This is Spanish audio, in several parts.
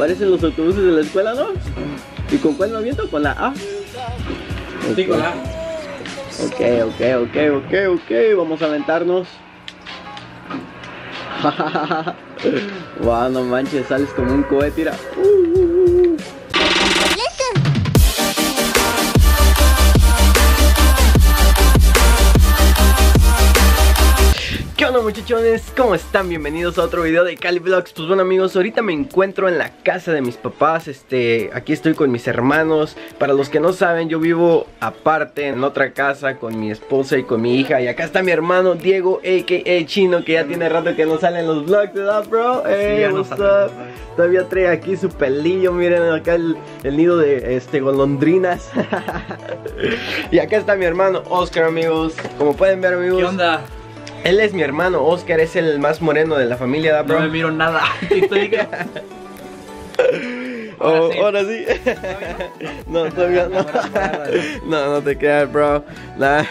Parecen los autobuses de la escuela, ¿no? ¿Y con cuál me aviento? ¿Con la A? Sí, con la Ok, ok, ok, ok, ok. Vamos a aventarnos. wow, no manches, sales como un cohete, mira. Uh, uh, uh. ¿Qué onda muchachones? ¿Cómo están? Bienvenidos a otro video de Cali Vlogs Pues bueno amigos, ahorita me encuentro en la casa de mis papás Este, aquí estoy con mis hermanos Para los que no saben, yo vivo aparte en otra casa con mi esposa y con mi hija Y acá está mi hermano Diego, a.k.a. Chino Que ya tiene rato que no sale en los vlogs, ¿verdad bro? Hey, ya no what's up? Todavía trae aquí su pelillo, miren acá el, el nido de este golondrinas Y acá está mi hermano Oscar amigos Como pueden ver amigos ¿Qué onda? Él es mi hermano, Oscar es el más moreno de la familia, ¿da, No bro? me miro nada. Digas, Oh, Ahora ahora sí. no, todavía no. no, no te creas, bro. Nah.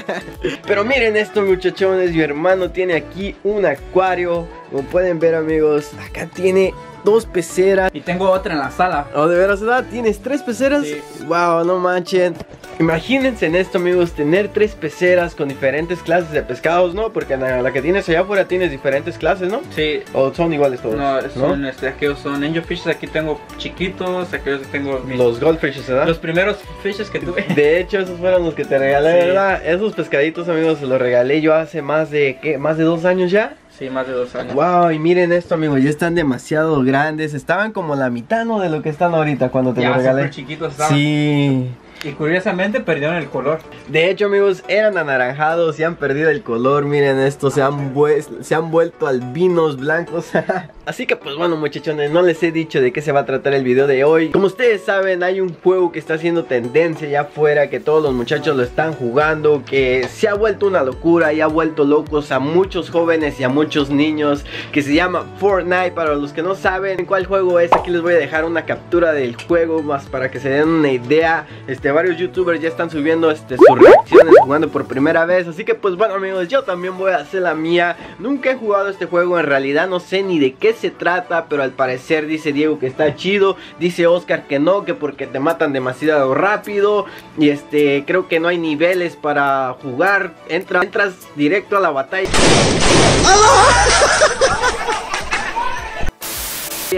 Pero miren esto, muchachones. Mi hermano tiene aquí un acuario. Como pueden ver, amigos, acá tiene dos peceras. Y tengo otra en la sala. Oh, de veras, ¿verdad? ¿Tienes tres peceras? Sí. Wow, no manchen. Imagínense en esto, amigos, tener tres peceras con diferentes clases de pescados, ¿no? Porque en la, la que tienes allá afuera tienes diferentes clases, ¿no? Sí. ¿O son iguales todos? No, son, este, aquellos son angel fishes. Aquí tengo chiquitos. Aquellos tengo mis- Los goldfishes, ¿verdad? los primeros fishes que tuve. De hecho, esos fueron los que te regalé, Sí. ¿verdad? Esos pescaditos, amigos, se los regalé yo hace más de, ¿qué? ¿Más de dos años ya? Sí, más de dos años. Wow, y miren esto, amigos, ya están demasiado grandes. Estaban como la mitad, ¿no? De lo que están ahorita cuando te ya los regalé. chiquitos estaban. Sí. Y curiosamente perdieron el color. De hecho, amigos, eran anaranjados y han perdido el color. Miren esto, se han, se han vuelto albinos blancos. Así que, pues bueno, muchachones, no les he dicho de qué se va a tratar el video de hoy. Como ustedes saben, hay un juego que está haciendo tendencia allá afuera, que todos los muchachos lo están jugando, que se ha vuelto una locura y ha vuelto locos a muchos jóvenes y a muchos niños, que se llama Fortnite. Para los que no saben cuál juego es, aquí les voy a dejar una captura del juego más para que se den una idea. Este, varios youtubers ya están subiendo este, sus reacciones jugando por primera vez. Así que pues bueno amigos, yo también voy a hacer la mía. Nunca he jugado este juego, en realidad no sé ni de qué se trata, pero al parecer dice Diego que está chido. Dice Oscar que no, que porque te matan demasiado rápido. Y este, creo que no hay niveles para jugar. Entra, entras directo a la batalla.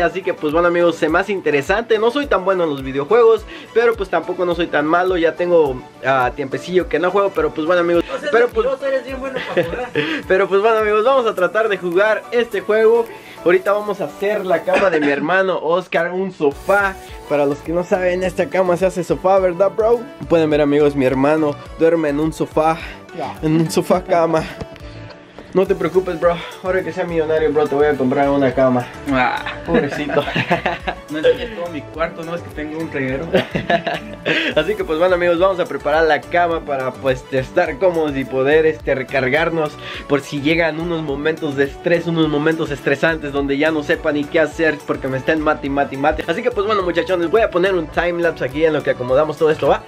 Así que pues bueno amigos, se me hace interesante. No soy tan bueno en los videojuegos Pero pues tampoco no soy tan malo. Ya tengo ah, tiempecillo que no juego Pero pues bueno amigos Pero pues eres bien bueno para jugar. pero pues bueno amigos, vamos a tratar de jugar este juego. Ahorita vamos a hacer la cama de mi hermano Oscar, un sofá. Para los que no saben, esta cama se hace sofá, ¿verdad bro? Pueden ver amigos, mi hermano duerme en un sofá En un sofá cama No te preocupes bro, ahora que sea millonario bro te voy a comprar una cama Ah, Pobrecito no enseñes todo mi cuarto, no es que tengo un reguero. Así que pues bueno amigos, vamos a preparar la cama para pues estar cómodos y poder este recargarnos por si llegan unos momentos de estrés, unos momentos estresantes donde ya no sepa ni qué hacer porque me estén mate y mate mate. Así que pues bueno muchachones, voy a poner un timelapse aquí en lo que acomodamos todo esto, ¿va?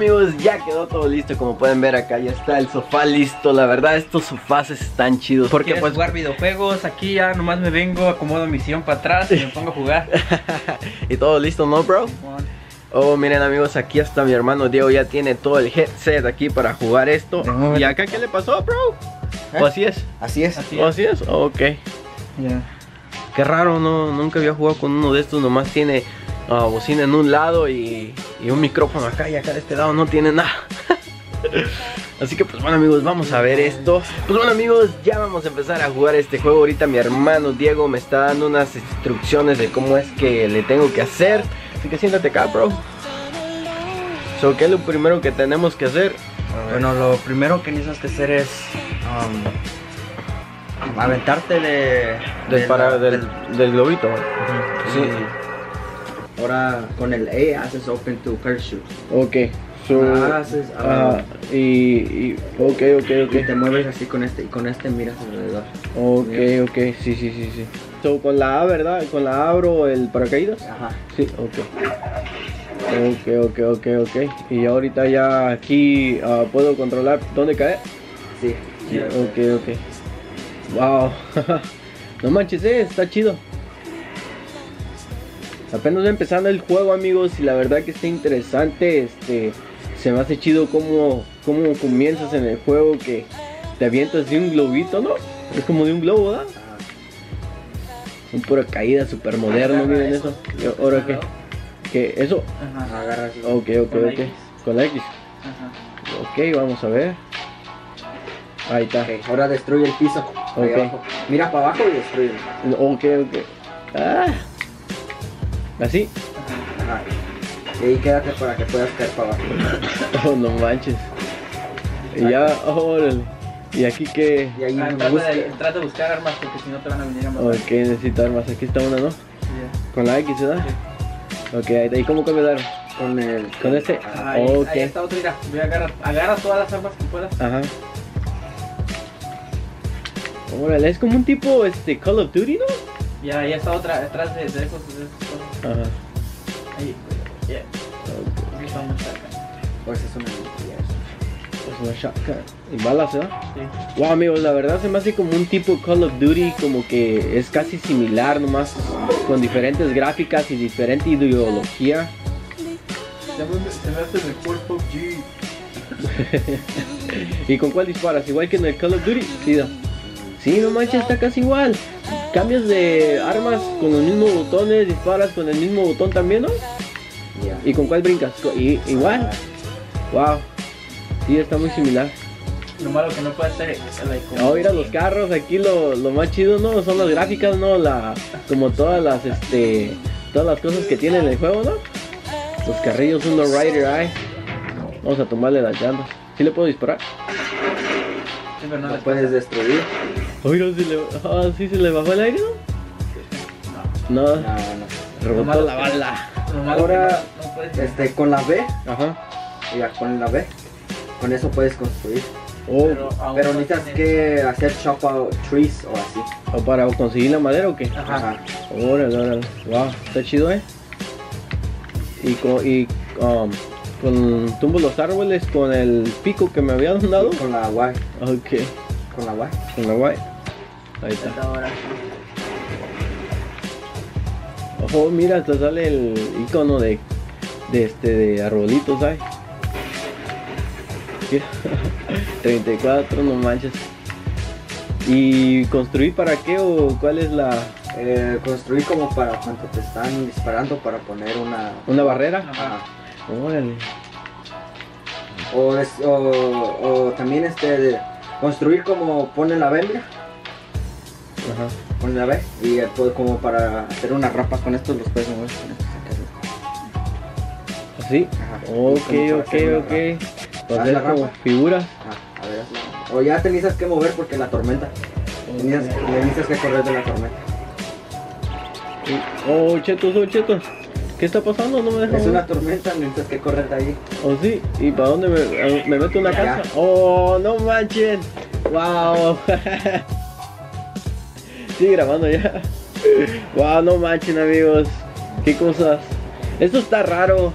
Amigos, ya quedó todo listo, como pueden ver acá ya está el sofá listo, la verdad estos sofás están chidos porque ¿Quieres pues jugar videojuegos? Aquí ya nomás me vengo, acomodo mi sillón para atrás y me pongo a jugar. y todo listo, ¿no bro? Oh, miren amigos, aquí está mi hermano Diego, ya tiene todo el headset aquí para jugar esto. ¿Y acá qué le pasó, bro? ¿O así es? Así es. Así ¿O es. así es? Oh, ok. Ya. Qué raro, no, nunca había jugado con uno de estos, nomás tiene ah, bocina en un lado y, y un micrófono acá y acá de este lado no tiene nada. Así que pues bueno amigos, vamos a ver esto. Pues bueno amigos, ya vamos a empezar a jugar este juego. Ahorita mi hermano Diego me está dando unas instrucciones de cómo es que le tengo que hacer. Así que siéntate acá, bro. So, ¿qué es lo primero que tenemos que hacer? Bueno, lo primero que necesitas que hacer es um, aventarte de, Del, de para, del, del globito. Sí. Ahora con el A haces open to parachute. Ok So, Ah, haces, ah. y, y, ok, ok, Y ok. te mueves así con este y con este miras alrededor. Ok, ok, sí, sí, sí, sí. So, con la A, ¿verdad? Con la A abro el paracaídas. Ajá. Sí, ok. Ok, ok, ok, ok. Y ahorita ya aquí ah, puedo controlar dónde caer. Sí. Sí, ok, ok. Wow. no manches, eh, está chido. Apenas empezando el juego, amigos, y la verdad que está interesante. Este, se me hace chido cómo, cómo comienzas en el juego que te avientas de un globito, ¿no? Es como de un globo, ¿verdad? Un pura caída super moderno, miren eso. eso. ¿Y ¿Ahora qué? ¿Qué? ¿Eso? Ajá. Agarras. Ok, ok, Con ok. X. Con la X. Ajá. Ok, vamos a ver. Ahí está. Ahora destruye el piso. ahí Ok. abajo. Mira para abajo y destruye. Ok, ok. Ah. Así. Ajá. Y ahí quédate para que puedas caer para abajo. Oh, no manches. Y ya, órale. Y aquí que. Y ahí Ah, trata, busca. de, trata de buscar armas porque si no te van a venir a matar. Ok, necesito armas. Aquí está una, ¿no? Sí, Con la X, ¿verdad? Ok, ahí ¿y cómo arma? Con el. Con este. Ahí, Ok. ahí está otra, mira. Voy a agarrar, agarra todas las armas que puedas. Ajá. Órale, es como un tipo este Call of Duty, ¿no? Ya, ahí está otra, detrás de, de esos, de esos. Ajá. Ahí, ya. Pues es una. Es una shotgun. Y balas. Sí. Wow, amigos, la verdad se me hace como un tipo Call of Duty, como que es casi similar, nomás con diferentes gráficas y diferente ideología. Me. ¿Y con cuál disparas? ¿Igual que en el Call of Duty? Sí, no. Sí, no manches, está casi igual. Cambias de armas con los mismos botones, disparas con el mismo botón también, ¿no? ¿Y con cuál brincas? Y- igual. Wow. Sí, está muy similar. Lo malo que no puede ser. Ahora mira los carros, aquí lo, lo más chido, ¿no? Son las gráficas, ¿no? La, como todas las, este, todas las cosas que tiene en el juego, ¿no? Los carrillos, uno rider, ay. Vamos a tomarle las llantas. ¿Sí le puedo disparar? Sí, pero no Lo les puedes destruir. Oiga, si le, ah, sí se le bajó el aire, ¿no? No, No, no. rebotó la bala. Ahora, Este, con la B, Ajá. ya con la B, con eso puedes construir. Oh, Pero no necesitas que hacer chop out trees o así. ¿o para conseguir la madera o qué? Ajá. Ajá. Órale, órale. Wow, está chido, ¿eh? Y con, y, um, con tumbo los árboles con el pico que me habían dado. Sí, con la Y, Ok, con la Y. con la guay. Ahí está. Hasta. Ojo, mira, te sale el icono de, de este de arbolitos, ¿sabes? Mira, 34, no manches. ¿Y construir para qué o cuál es la Eh, construir como para cuando te están disparando para poner una... una barrera? Ajá. Órale. O, es- o, o también este de construir como pone la B, mira, Ajá. pone la B y eh, pues, como para hacer una rapa con estos los puedes mover con estos, ¿Así? Ajá. Ok, ok, ok. Para hacer la como figuras. Ajá, a ver, hazla. O ya te necesitas que mover porque la tormenta. Tenías, necesitas que correr de la tormenta. Oh, chetos, oh, chetos. ¿Qué está pasando? No me deja Es una tormenta, necesitas que correr de ahí. Oh, sí. ¿Y para dónde me, meto una casa? Oh, no manchen. Wow. Sigue grabando ya. Wow, no manchen, amigos. Qué cosas. Esto está raro.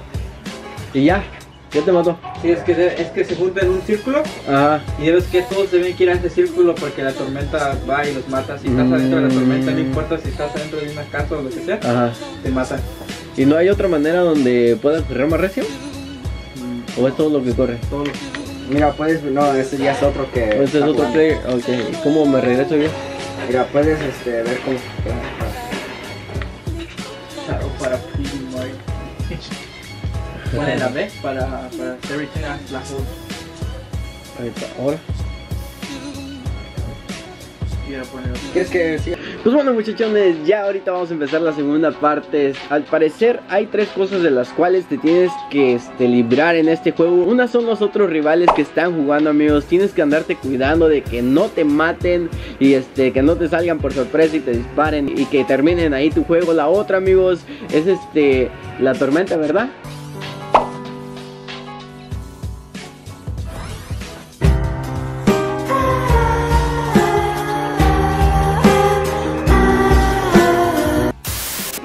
Y ya. Ya te mató. Sí, es que, es que se juntan en un círculo Ajá. y ves que todos deben que ir a ese círculo porque la tormenta va y los mata. Si estás adentro de la tormenta, no Mm. importa si estás adentro de una casa o lo que sea, Ajá. te matan. ¿Y no hay otra manera donde pueda correr más recio? ¿O es todo lo que corre? Todos. Mira, puedes, no, ese ya es otro que. ¿O este es otro jugando. player? Ok. ¿Y cómo me regreso yo? Mira, puedes este, ver cómo. Claro, para Pone la B para, para everything as la. Ahí está. Ahora. ¿Quieres que? Pues bueno muchachones, ya ahorita vamos a empezar la segunda parte. Al parecer hay tres cosas de las cuales te tienes que este, librar en este juego. Una son los otros rivales que están jugando amigos. Tienes que andarte cuidando de que no te maten y este que no te salgan por sorpresa y te disparen y que terminen ahí tu juego. La otra amigos es este la tormenta, ¿verdad?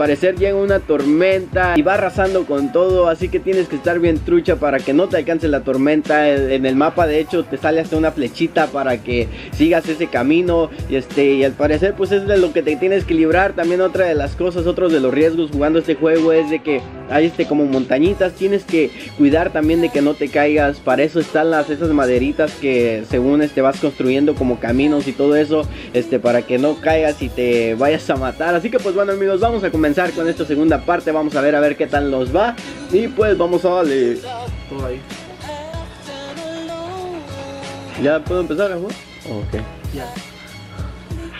Parecer llega una tormenta y va arrasando con todo, así que tienes que estar bien trucha para que no te alcance la tormenta. En el mapa de hecho te sale hasta una flechita para que sigas ese camino y este y al parecer pues es de lo que te tienes que librar. También otra de las cosas, otros de los riesgos jugando este juego es de que hay este como montañitas, tienes que cuidar también de que no te caigas. Para eso están las esas maderitas que según este vas construyendo como caminos y todo eso, este para que no caigas y te vayas a matar. Así que pues bueno amigos, vamos a comenzar con esta segunda parte, vamos a ver a ver qué tal nos va y pues vamos a darle. Todo ahí. ¿Ya puedo empezar a jugar? Ok. Ya.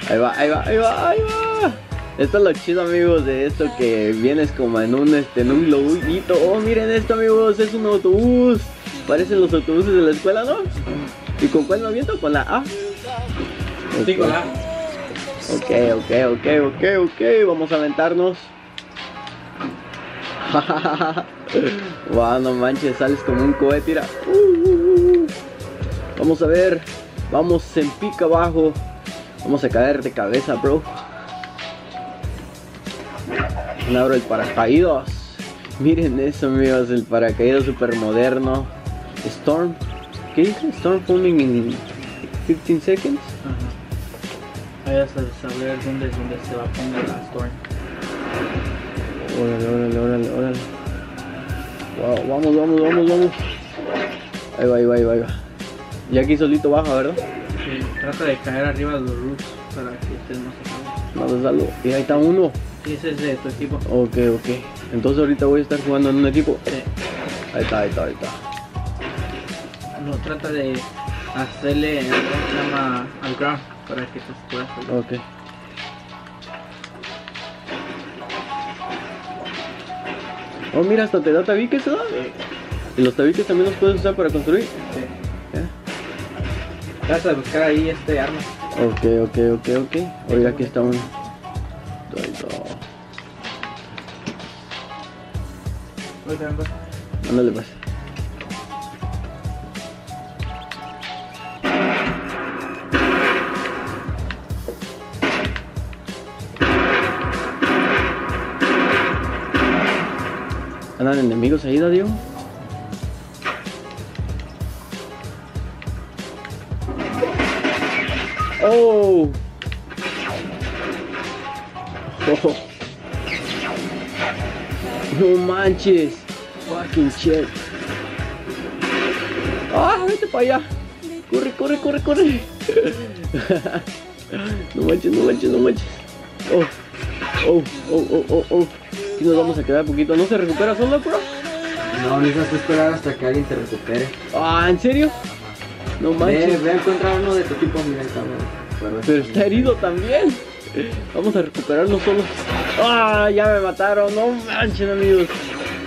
Ahí va, ahí va, ahí va, ahí va. Esto es lo chido amigos de esto que vienes como en un este en un globito. Oh miren esto amigos, es un autobús. Parecen los autobuses de la escuela, ¿no? ¿Y con cuál me aviento? Con la A. Sí, con la. Ok, ok, ok, ok, ok. Vamos a aventarnos. wow, no manches, sales como un cohete. Uh, uh, uh. Vamos a ver. Vamos en pica abajo. Vamos a caer de cabeza, bro. Me abro el paracaídas. Miren eso, amigos. El paracaídas super moderno. Storm. ¿Qué dice? Storm forming in 15 seconds. Vas a saber dónde es donde se va a poner la storm. Órale, órale, órale, órale. Wow, vamos, vamos, vamos, vamos. Ahí va, ahí va, ahí va, ahí va. Y aquí solito baja, ¿verdad? Sí, trata de caer arriba de los roots para que estés más acá. Vamos a darlo. Y ahí está uno. Sí, ese es de tu equipo. Ok, ok. Entonces ahorita voy a estar jugando en un equipo. Sí. Ahí está, ahí está, ahí está. No, trata de hacerle, ¿cómo se llama? Al ground para que te puedas salir. Ok. Oh, mira, hasta te da tabiques, ¿verdad? Y los tabiques también los puedes usar para construir. Sí. ¿Ya? Trata de buscar ahí este arma. Ok, ok, ok, ok. Oiga, aquí está a ver. Ándale, pues. ¿Andan enemigos ahí, Dadio? ¡Oh! ¡Oh! No manches. Fucking shit. ¡Ah! Vete para allá. Corre, corre, corre, corre. no manches, no manches, no manches. Oh, oh, oh, oh, oh, oh. Aquí nos vamos a quedar poquito. ¿No se recupera solo, bro? No, necesitas esperar hasta que alguien te recupere. Ah, ¿en serio? No manches. ve a encontrar uno de tu equipo, mira, bueno. Pero- está herido también. Vamos a recuperarnos solos. ¡Ah! Ya me mataron. No manchen, amigos.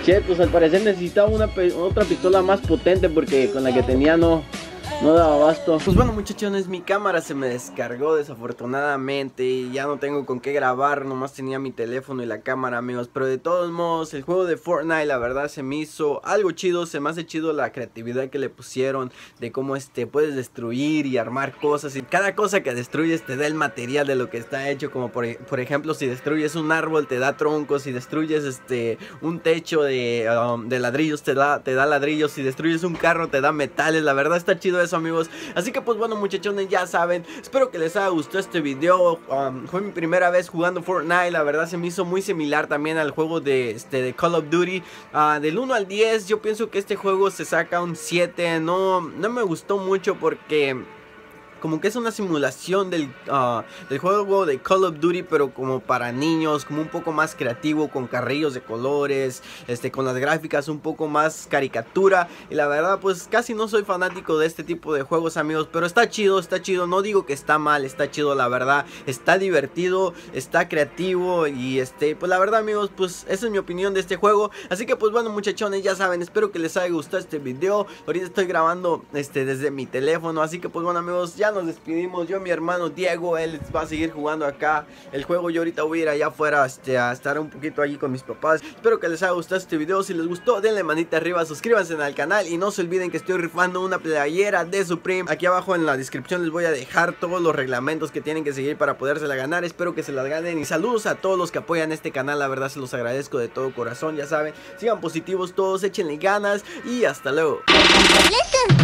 Che, pues al parecer necesitaba una otra pistola más potente porque con la que tenía no, no daba abasto. Pues bueno, muchachones, mi cámara se me descargó desafortunadamente y ya no tengo con qué grabar. Nomás tenía mi teléfono y la cámara, amigos. Pero de todos modos, el juego de Fortnite, la verdad, se me hizo algo chido. Se me hace chido la creatividad que le pusieron de cómo este puedes destruir y armar cosas y cada cosa que destruyes te da el material de lo que está hecho como por, e- por ejemplo si destruyes un árbol te da troncos si destruyes este un techo de, um, de ladrillos te da te da ladrillos si destruyes un carro te da metales la verdad está chido eso amigos. Así que pues bueno muchachones ya saben. Espero que les haya gustado este video. Um, fue mi primera vez jugando Fortnite. La verdad se me hizo muy similar también al juego de este de Call of Duty. Ah, del 1 al 10 yo pienso que este juego se saca un 7 no no me gustó mucho porque como que es una simulación del, ah, del juego de Call of Duty, pero como para niños, como un poco más creativo, con carrillos de colores, este, con las gráficas un poco más caricatura. Y la verdad, pues casi no soy fanático de este tipo de juegos, amigos, pero está chido, está chido. No digo que está mal, está chido, la verdad. Está divertido, está creativo y este, pues la verdad, amigos, pues esa es mi opinión de este juego. Así que, pues bueno, muchachones, ya saben, espero que les haya gustado este video. Ahorita estoy grabando este desde mi teléfono, así que, pues bueno, amigos, ya nos despedimos. Yo, mi hermano Diego, él va a seguir jugando acá el juego. Yo ahorita voy a ir allá afuera este, a estar un poquito allí con mis papás. Espero que les haya gustado este video. Si les gustó, denle manita arriba, suscríbanse al canal y no se olviden que estoy rifando una playera de Supreme. Aquí abajo en la descripción les voy a dejar todos los reglamentos que tienen que seguir para podérsela ganar. Espero que se las ganen y saludos a todos los que apoyan este canal. La verdad se los agradezco de todo corazón, ya saben. Sigan positivos todos, échenle ganas y hasta luego. Listen.